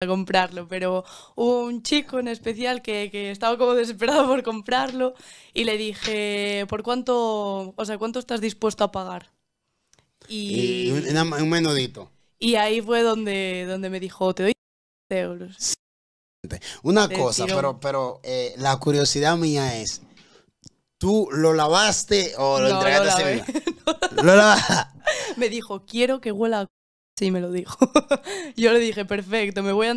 a comprarlo, pero hubo un chico en especial que, que estaba como desesperado por comprarlo y le dije, ¿por cuánto, o sea, cuánto estás dispuesto a pagar? Y Y, un, menudito. y ahí fue donde, donde me dijo, te doy euros. Una cosa, tirón. pero, pero eh, la curiosidad mía es, ¿tú lo lavaste o lo No, lo entregaste? Lo lavaste. Me dijo, quiero que huela a... Sí, me lo dijo. Yo le dije, perfecto, me voy a